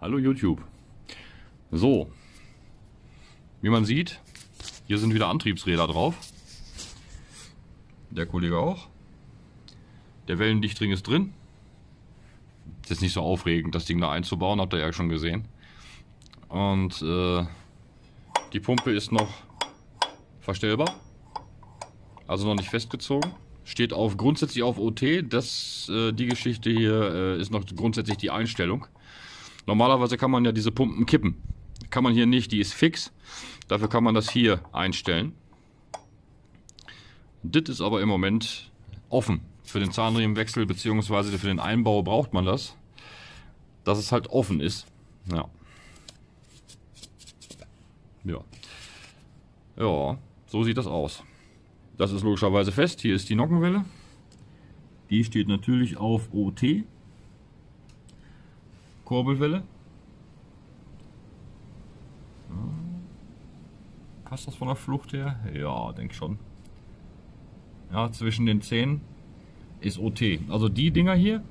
Hallo YouTube. So, wie man sieht, hier sind wieder Antriebsräder drauf. Der Kollege auch. Der Wellendichtring ist drin. Das ist nicht so aufregend, das Ding da einzubauen, habt ihr ja schon gesehen. Und äh, die Pumpe ist noch verstellbar, also noch nicht festgezogen. Steht auf grundsätzlich auf OT. Das, äh, die Geschichte hier äh, ist noch grundsätzlich die Einstellung. Normalerweise kann man ja diese Pumpen kippen. Kann man hier nicht, die ist fix. Dafür kann man das hier einstellen. Das ist aber im Moment offen. Für den Zahnriemenwechsel bzw. für den Einbau braucht man das. Dass es halt offen ist. Ja. Ja. Ja, so sieht das aus. Das ist logischerweise fest. Hier ist die Nockenwelle. Die steht natürlich auf OT. Kurbelwelle. Passt das von der Flucht her? Ja, denke schon. Ja, zwischen den Zähnen ist OT. Also die Dinger hier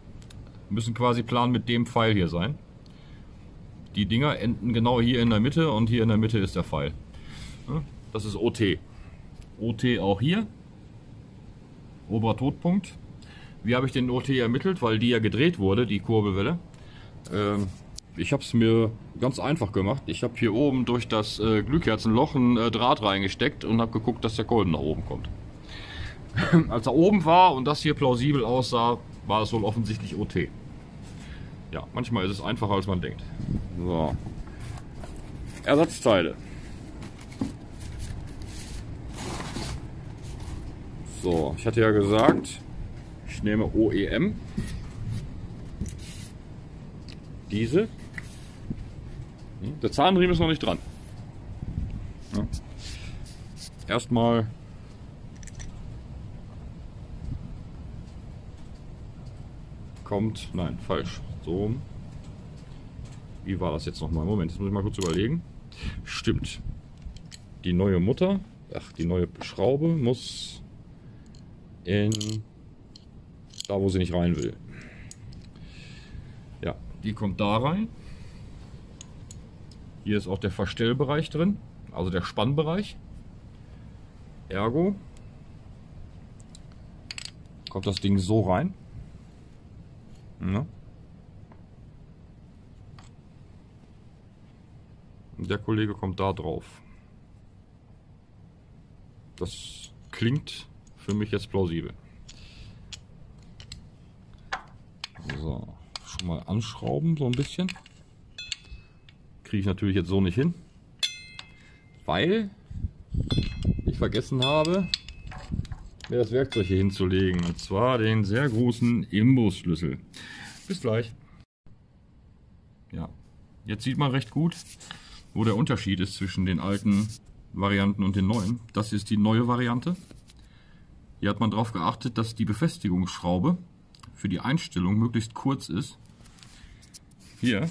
müssen quasi plan mit dem Pfeil hier sein. Die Dinger enden genau hier in der Mitte und hier in der Mitte ist der Pfeil. Das ist OT. OT auch hier. Oberer Todpunkt. Wie habe ich den OT ermittelt? Weil die ja gedreht wurde, die Kurbelwelle. Ähm, ich habe es mir ganz einfach gemacht. Ich habe hier oben durch das äh, Glühkerzenloch ein äh, Draht reingesteckt und habe geguckt, dass der Kolben nach oben kommt. Als er oben war und das hier plausibel aussah, war es wohl offensichtlich OT. Ja, manchmal ist es einfacher als man denkt. So. Ersatzteile. So, ich hatte ja gesagt, ich nehme OEM. Diese. Hm, der Zahnriemen ist noch nicht dran. Ja. Erstmal kommt, nein, falsch. So. Wie war das jetzt nochmal? Moment, jetzt muss ich mal kurz überlegen. Stimmt. Die neue Mutter, ach, die neue Schraube muss in da, wo sie nicht rein will. Die kommt da rein. Hier ist auch der Verstellbereich drin, also der Spannbereich. Ergo kommt das Ding so rein. Ja. Der Kollege kommt da drauf. Das klingt für mich jetzt plausibel. So, mal anschrauben, so ein bisschen. Kriege ich natürlich jetzt so nicht hin, weil ich vergessen habe, mir das Werkzeug hier hinzulegen. Und zwar den sehr großen Imbusschlüssel. Bis gleich. Ja, jetzt sieht man recht gut, wo der Unterschied ist zwischen den alten Varianten und den neuen. Das ist die neue Variante. Hier hat man darauf geachtet, dass die Befestigungsschraube für die Einstellung möglichst kurz ist. Hier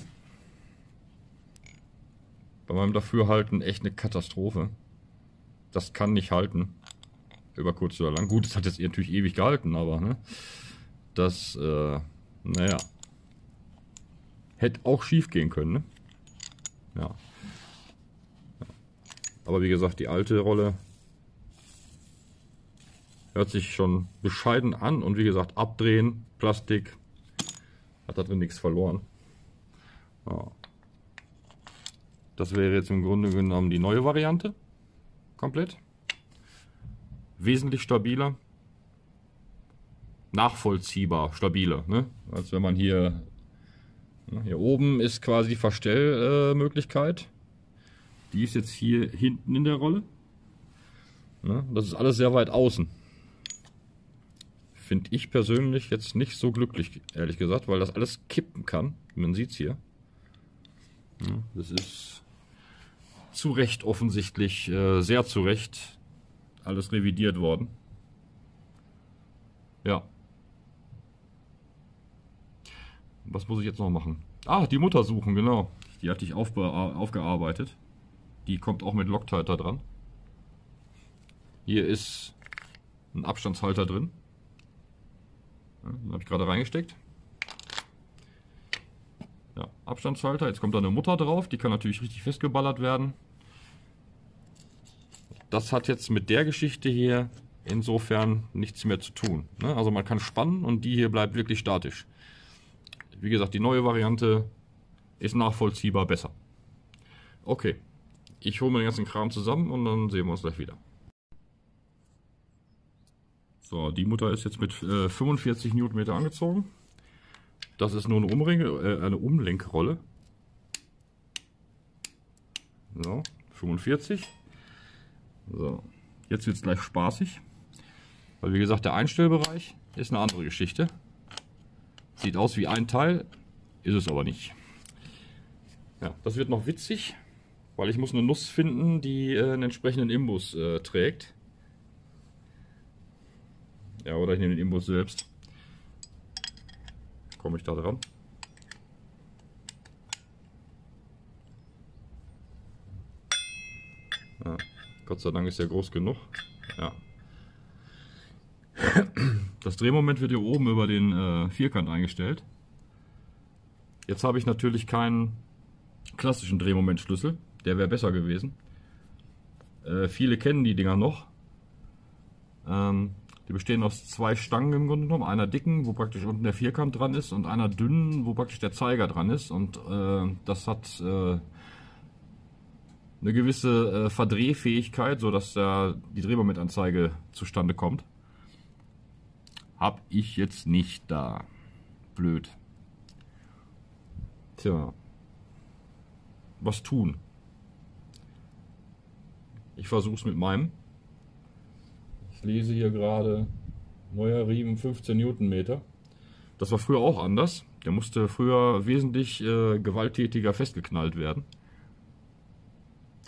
bei meinem Dafürhalten echt eine Katastrophe. Das kann nicht halten. Über kurz oder lang. Gut, es hat jetzt natürlich ewig gehalten, aber ne, das, äh, naja, hätte auch schief gehen können. Ne? Ja. Aber wie gesagt, die alte Rolle hört sich schon bescheiden an und wie gesagt, abdrehen, Plastik, hat da drin nichts verloren. Ja. Das wäre jetzt im Grunde genommen die neue Variante. Komplett. Wesentlich stabiler. Nachvollziehbar stabiler. Ne? Als wenn man hier... Ne, hier oben ist quasi die Verstellmöglichkeit. Die ist jetzt hier hinten in der Rolle. Ne? Das ist alles sehr weit außen. Finde ich persönlich jetzt nicht so glücklich, ehrlich gesagt, weil das alles kippen kann. Man sieht es hier. Das ist zu Recht offensichtlich, äh, sehr zu Recht, alles revidiert worden. Ja. Was muss ich jetzt noch machen? Ah, die Mutter suchen, genau. Die hatte ich aufgearbeitet. Die kommt auch mit Loctiter dran. Hier ist ein Abstandshalter drin. den habe ich gerade reingesteckt. Ja, Abstandshalter. Jetzt kommt da eine Mutter drauf, die kann natürlich richtig festgeballert werden. Das hat jetzt mit der Geschichte hier insofern nichts mehr zu tun. Ne? Also man kann spannen und die hier bleibt wirklich statisch. Wie gesagt, die neue Variante ist nachvollziehbar besser. Okay, ich hole mir den ganzen Kram zusammen und dann sehen wir uns gleich wieder. So, die Mutter ist jetzt mit äh, 45 Newtonmeter angezogen. Das ist nur eine, Umring äh, eine Umlenkrolle. So, 45. So, jetzt wird es gleich spaßig. Weil wie gesagt, der Einstellbereich ist eine andere Geschichte. Sieht aus wie ein Teil, ist es aber nicht. Ja, das wird noch witzig, weil ich muss eine Nuss finden, die äh, einen entsprechenden Imbus äh, trägt. Ja, oder ich nehme den Imbus selbst. Komme ich da dran? Ja, Gott sei Dank ist er groß genug. Ja. Das Drehmoment wird hier oben über den äh, Vierkant eingestellt. Jetzt habe ich natürlich keinen klassischen Drehmomentschlüssel. Der wäre besser gewesen. Äh, viele kennen die Dinger noch. Ähm, die bestehen aus zwei Stangen im Grunde genommen. Einer dicken, wo praktisch unten der Vierkant dran ist und einer dünnen, wo praktisch der Zeiger dran ist. Und äh, das hat äh, eine gewisse äh, Verdrehfähigkeit, sodass da die Drehmomentanzeige zustande kommt. Hab ich jetzt nicht da. Blöd. Tja. Was tun? Ich versuch's mit meinem. Ich lese hier gerade neuer Riemen 15 Newtonmeter. Das war früher auch anders. Der musste früher wesentlich äh, gewalttätiger festgeknallt werden.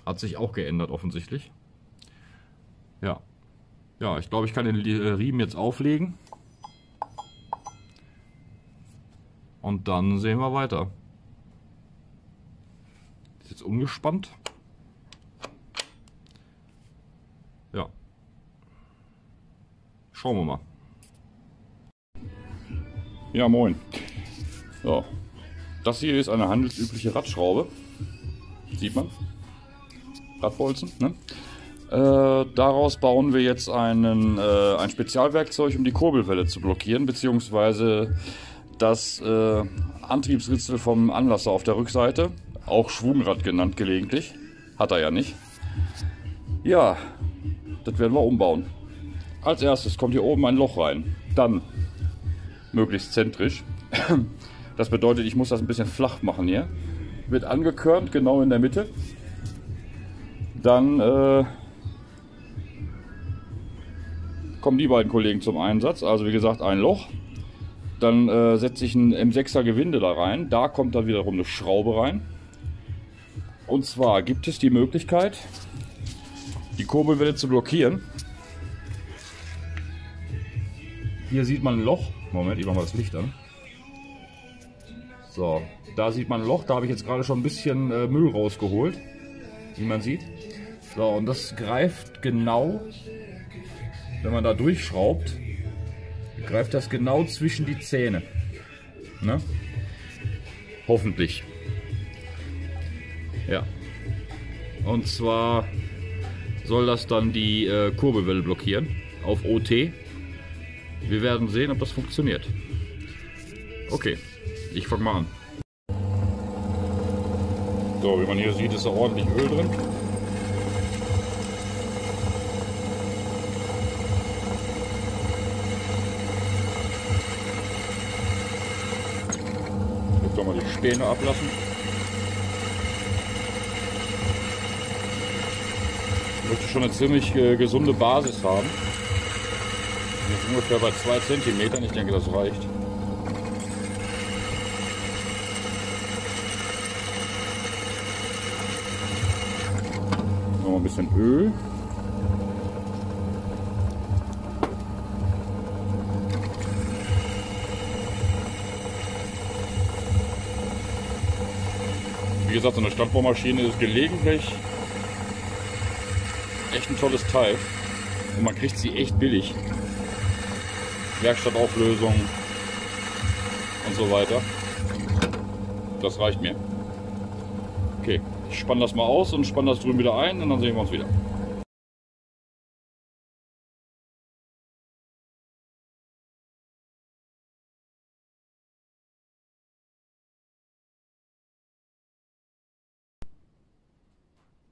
Hat sich auch geändert offensichtlich. Ja. Ja, ich glaube, ich kann den äh, Riemen jetzt auflegen. Und dann sehen wir weiter. Ist jetzt ungespannt. Ja. Schauen wir mal. Ja, moin. So. Das hier ist eine handelsübliche Radschraube. Sieht man. Radbolzen. Ne? Äh, daraus bauen wir jetzt einen, äh, ein Spezialwerkzeug, um die Kurbelwelle zu blockieren, beziehungsweise das äh, Antriebsritzel vom Anlasser auf der Rückseite, auch Schwungrad genannt gelegentlich, hat er ja nicht. Ja, das werden wir umbauen. Als erstes kommt hier oben ein Loch rein, dann möglichst zentrisch. Das bedeutet, ich muss das ein bisschen flach machen hier. Wird angekörnt, genau in der Mitte. Dann äh, kommen die beiden Kollegen zum Einsatz. Also wie gesagt, ein Loch, dann äh, setze ich ein M6er Gewinde da rein. Da kommt dann wiederum eine Schraube rein. Und zwar gibt es die Möglichkeit, die Kurbelwelle zu blockieren. Hier sieht man ein Loch. Moment, ich mache mal das Licht an. So, da sieht man ein Loch. Da habe ich jetzt gerade schon ein bisschen äh, Müll rausgeholt, wie man sieht. So, und das greift genau, wenn man da durchschraubt, greift das genau zwischen die Zähne. Ne? Hoffentlich. Ja. Und zwar soll das dann die äh, Kurbelwelle blockieren auf OT. Wir werden sehen, ob das funktioniert. Okay, ich fange mal an. So, wie man hier sieht, ist da ordentlich Öl drin. Jetzt man die Späne ablassen. Ich möchte schon eine ziemlich äh, gesunde Basis haben. Jetzt ungefähr bei 2 cm. Ich denke, das reicht. Noch ein bisschen Öl. Wie gesagt, so eine Standbohrmaschine ist gelegentlich echt ein tolles Teil. Und man kriegt sie echt billig. Werkstattauflösung und so weiter. Das reicht mir. Okay, ich spanne das mal aus und spanne das drüben wieder ein und dann sehen wir uns wieder.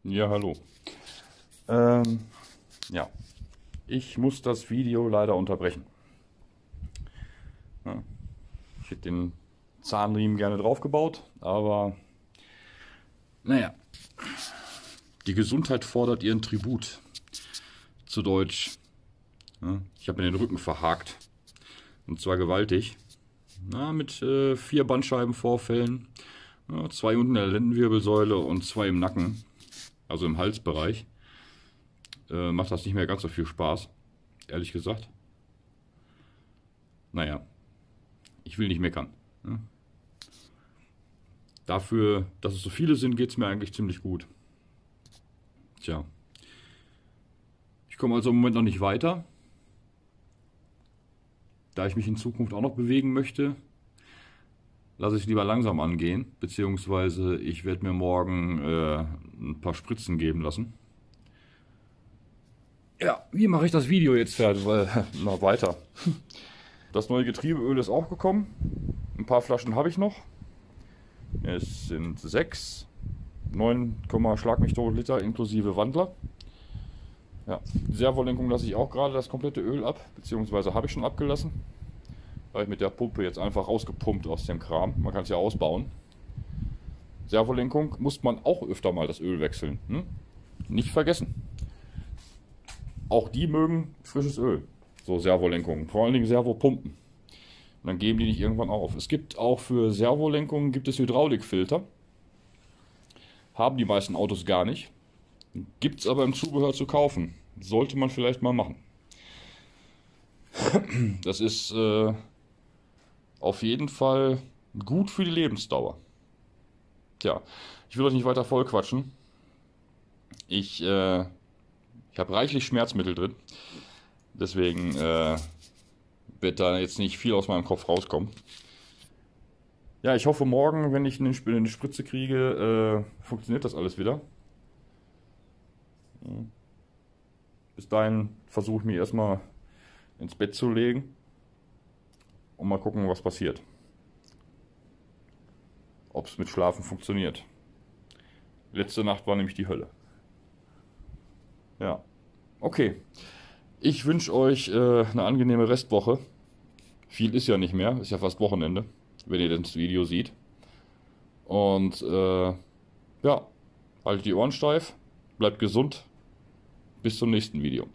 Ja, hallo. Ähm, ja, ich muss das Video leider unterbrechen. Ja, ich hätte den Zahnriemen gerne draufgebaut, aber naja, die Gesundheit fordert ihren Tribut. Zu Deutsch. Ja, ich habe mir den Rücken verhakt. Und zwar gewaltig. Na, mit äh, vier Bandscheibenvorfällen, ja, zwei unten in der Lendenwirbelsäule und zwei im Nacken also im Halsbereich, äh, macht das nicht mehr ganz so viel Spaß, ehrlich gesagt. Naja, ich will nicht meckern. Ne? Dafür, dass es so viele sind, geht es mir eigentlich ziemlich gut. Tja. Ich komme also im Moment noch nicht weiter. Da ich mich in Zukunft auch noch bewegen möchte, lasse ich lieber langsam angehen, beziehungsweise ich werde mir morgen äh, ein paar Spritzen geben lassen. Ja, wie mache ich das Video jetzt fertig? Na, weiter. Das neue Getriebeöl ist auch gekommen. Ein paar Flaschen habe ich noch. Es sind 6, 9, Schlag mich tot Liter inklusive Wandler. Ja, Servolenkung lasse ich auch gerade das komplette Öl ab, beziehungsweise habe ich schon abgelassen. Habe ich mit der Pumpe jetzt einfach rausgepumpt aus dem Kram. Man kann es ja ausbauen. Servolenkung muss man auch öfter mal das Öl wechseln. Hm? Nicht vergessen. Auch die mögen frisches Öl. So Servolenkungen. Vor allen Dingen Servopumpen. Und dann geben die nicht irgendwann auf. Es gibt auch für Servolenkungen gibt es Hydraulikfilter. Haben die meisten Autos gar nicht. Gibt es aber im Zubehör zu kaufen. Sollte man vielleicht mal machen. Das ist äh, auf jeden Fall gut für die Lebensdauer. Tja, ich will euch nicht weiter vollquatschen. Ich, äh, ich habe reichlich Schmerzmittel drin. Deswegen äh, wird da jetzt nicht viel aus meinem Kopf rauskommen. Ja, ich hoffe morgen, wenn ich eine, Spritze kriege, äh, funktioniert das alles wieder. Bis dahin versuche ich mich erstmal ins Bett zu legen und mal gucken, was passiert. Ob es mit Schlafen funktioniert. Letzte Nacht war nämlich die Hölle. Ja, okay. Ich wünsche euch äh, eine angenehme Restwoche. Viel ist ja nicht mehr, ist ja fast Wochenende, wenn ihr das Video seht. Und äh, ja, haltet die Ohren steif, bleibt gesund. Bis zum nächsten Video.